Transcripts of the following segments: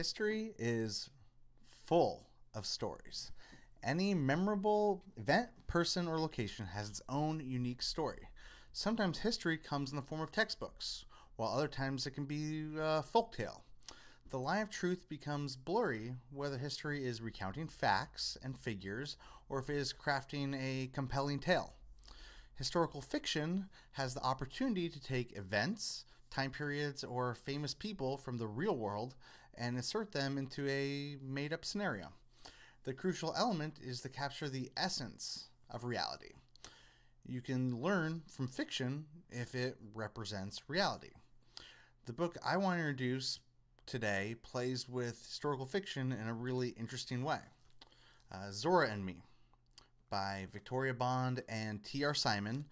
History is full of stories. Any memorable event, person, or location has its own unique story. Sometimes history comes in the form of textbooks, while other times it can be a folktale. The line of truth becomes blurry whether history is recounting facts and figures or if it is crafting a compelling tale. Historical fiction has the opportunity to take events, time periods, or famous people from the real world and insert them into a made up scenario. The crucial element is to capture the essence of reality. You can learn from fiction if it represents reality. The book I want to introduce today plays with historical fiction in a really interesting way. Uh, Zora and Me by Victoria Bond and T.R. Simon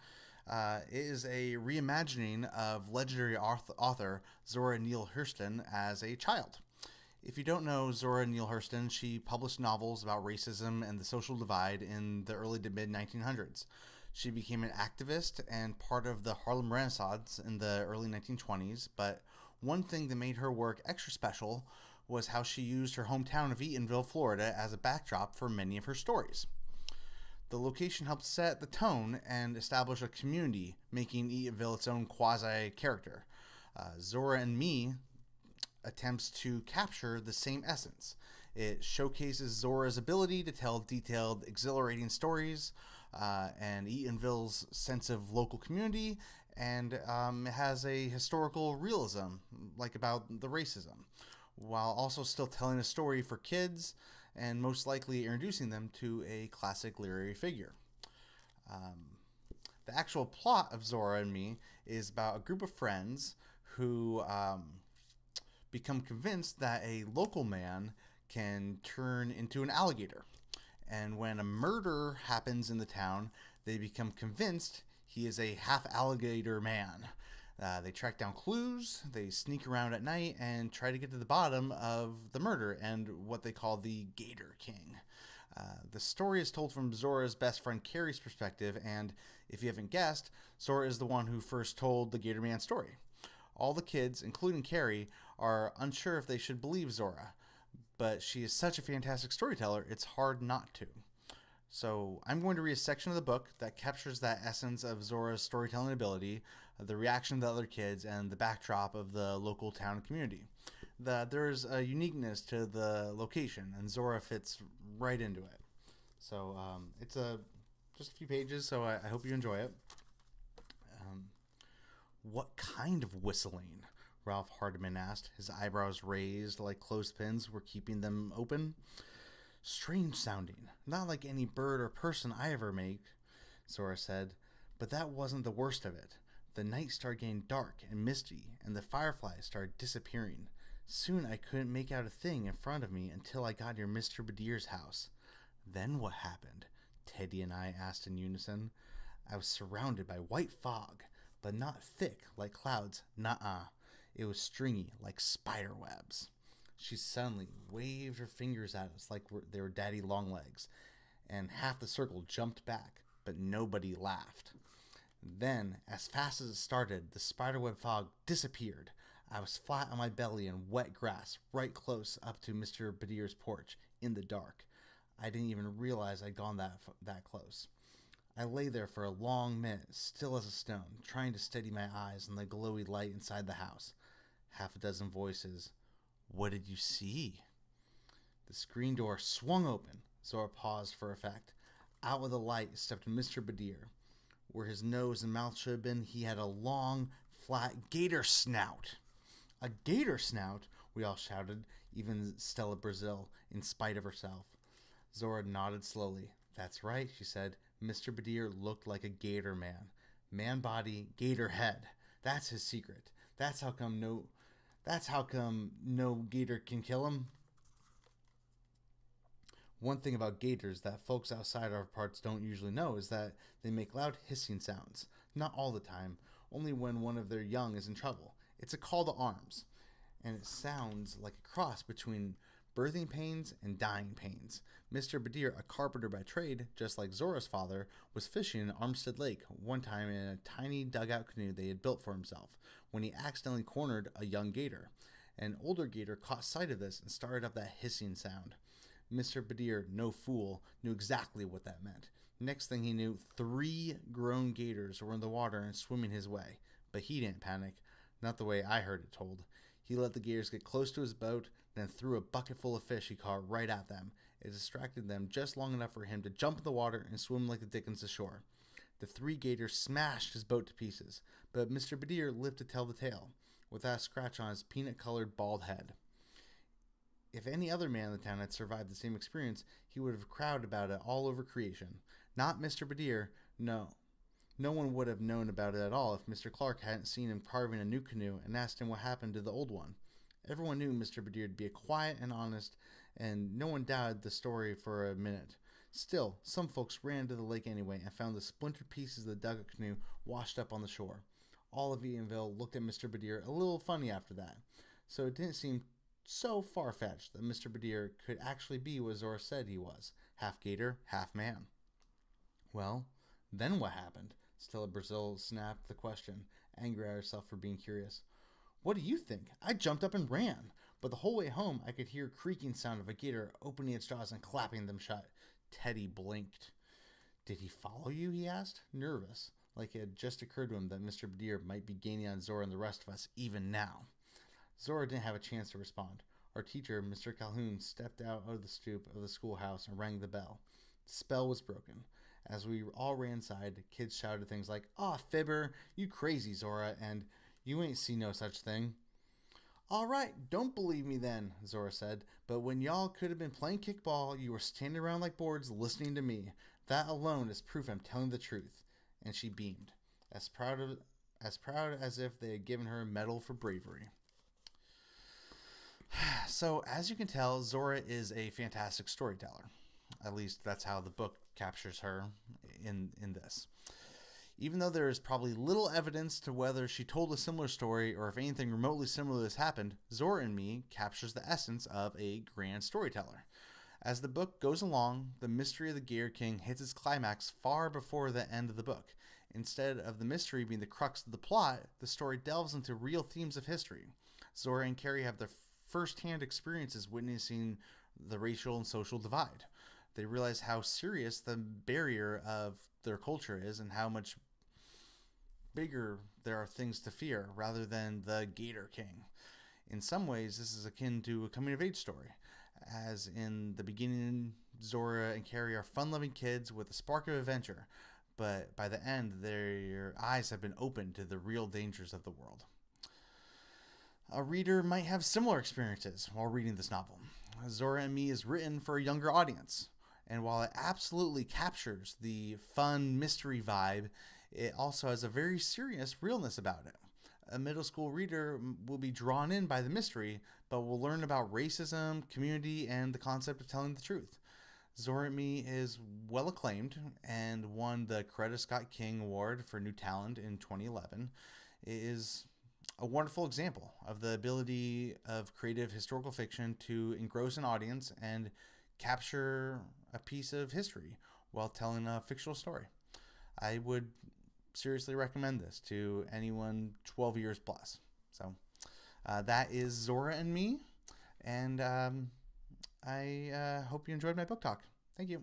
uh, is a reimagining of legendary author Zora Neale Hurston as a child. If you don't know Zora Neale Hurston, she published novels about racism and the social divide in the early to mid 1900s. She became an activist and part of the Harlem Renaissance in the early 1920s, but one thing that made her work extra special was how she used her hometown of Eatonville, Florida as a backdrop for many of her stories. The location helped set the tone and establish a community, making Eatonville its own quasi character. Uh, Zora and Me attempts to capture the same essence. It showcases Zora's ability to tell detailed, exhilarating stories uh, and Eatonville's sense of local community, and um, has a historical realism, like about the racism, while also still telling a story for kids and most likely introducing them to a classic literary figure. Um, the actual plot of Zora and Me is about a group of friends who um, become convinced that a local man can turn into an alligator. And when a murder happens in the town, they become convinced he is a half alligator man. Uh, they track down clues, they sneak around at night, and try to get to the bottom of the murder and what they call the Gator King. Uh, the story is told from Zora's best friend Carrie's perspective, and if you haven't guessed, Zora is the one who first told the Gator Man story. All the kids, including Carrie, are unsure if they should believe Zora, but she is such a fantastic storyteller, it's hard not to. So, I'm going to read a section of the book that captures that essence of Zora's storytelling ability, the reaction of the other kids, and the backdrop of the local town community. The, there's a uniqueness to the location, and Zora fits right into it. So, um, it's a just a few pages, so I, I hope you enjoy it. What kind of whistling? Ralph Hardman asked, his eyebrows raised like clothespins were keeping them open. Strange sounding, not like any bird or person I ever make, Zora said. But that wasn't the worst of it. The night started getting dark and misty, and the fireflies started disappearing. Soon I couldn't make out a thing in front of me until I got near Mr. Badier's house. Then what happened? Teddy and I asked in unison. I was surrounded by white fog, but not thick like clouds. Nuh-uh. It was stringy like spider webs. She suddenly waved her fingers at us like they were daddy long legs, and half the circle jumped back, but nobody laughed. Then, as fast as it started, the spiderweb fog disappeared. I was flat on my belly in wet grass, right close up to Mr. Badier's porch, in the dark. I didn't even realize I'd gone that that close. I lay there for a long minute, still as a stone, trying to steady my eyes on the glowy light inside the house. Half a dozen voices. What did you see? The screen door swung open. Zora paused for effect. Out of the light stepped Mr. Badier. Where his nose and mouth should have been, he had a long, flat gator snout. A gator snout? We all shouted, even Stella Brazzle, in spite of herself. Zora nodded slowly. That's right, she said. Mr. Badier looked like a gator man. Man body, gator head. That's his secret. That's how come no that's how come no gator can kill him. One thing about gators that folks outside our parts don't usually know is that they make loud hissing sounds. Not all the time, only when one of their young is in trouble. It's a call to arms, and it sounds like a cross between birthing pains and dying pains. Mr. Badier, a carpenter by trade, just like Zora's father, was fishing in Armstead Lake one time in a tiny dugout canoe they had built for himself when he accidentally cornered a young gator. An older gator caught sight of this and started up that hissing sound. Mr. Badir, no fool, knew exactly what that meant. Next thing he knew, three grown gators were in the water and swimming his way. But he didn't panic, not the way I heard it told. He let the gators get close to his boat, then threw a bucket full of fish he caught right at them. It distracted them just long enough for him to jump in the water and swim like the dickens ashore. The three gators smashed his boat to pieces, but Mr. Badir lived to tell the tale, without a scratch on his peanut colored bald head. If any other man in the town had survived the same experience, he would have crowded about it all over creation. Not Mr. Badir, no. No one would have known about it at all if Mr. Clarke hadn't seen him carving a new canoe and asked him what happened to the old one. Everyone knew Mr. Badir to be a quiet and honest, and no one doubted the story for a minute. Still, some folks ran to the lake anyway and found the splintered pieces of the dugout canoe washed up on the shore. All of Eatonville looked at Mr. Badir a little funny after that, so it didn't seem so far fetched that Mr. Badir could actually be what Zora said he was half gator, half man. Well, then what happened? Stella Brazzle snapped the question, angry at herself for being curious. What do you think? I jumped up and ran, but the whole way home I could hear creaking sound of a gator opening its jaws and clapping them shut. Teddy blinked. Did he follow you? he asked, nervous, like it had just occurred to him that Mr. Badir might be gaining on Zora and the rest of us even now. Zora didn't have a chance to respond. Our teacher, Mr. Calhoun, stepped out of the stoop of the schoolhouse and rang the bell. The spell was broken. As we all ran inside, kids shouted things like, Aw, fibber, you crazy, Zora, and you ain't see no such thing. All right, don't believe me then, Zora said, but when y'all could have been playing kickball, you were standing around like boards listening to me. That alone is proof I'm telling the truth. And she beamed, as proud of, as proud as if they had given her a medal for bravery. So, as you can tell, Zora is a fantastic storyteller. At least that's how the book captures her in in this. Even though there is probably little evidence to whether she told a similar story or if anything remotely similar has happened, Zora and Me captures the essence of a grand storyteller. As the book goes along, the mystery of the Gator King hits its climax far before the end of the book. Instead of the mystery being the crux of the plot, the story delves into real themes of history. Zora and Carrie have their first hand experiences witnessing the racial and social divide. They realize how serious the barrier of their culture is and how much bigger there are things to fear rather than the Gator King. In some ways, this is akin to a coming of age story. As in the beginning, Zora and Carrie are fun loving kids with a spark of adventure, but by the end, their eyes have been opened to the real dangers of the world. A reader might have similar experiences while reading this novel. Zora and Me is written for a younger audience, and while it absolutely captures the fun mystery vibe, it also has a very serious realness about it. A middle school reader will be drawn in by the mystery, but will learn about racism, community, and the concept of telling the truth. Zora Me is well acclaimed and won the Coretta Scott King Award for New Talent in 2011. It is a wonderful example of the ability of creative historical fiction to engross an audience and capture a piece of history while telling a fictional story. I would seriously recommend this to anyone 12 years plus. So uh, that is Zora and me. And um, I uh, hope you enjoyed my book talk. Thank you.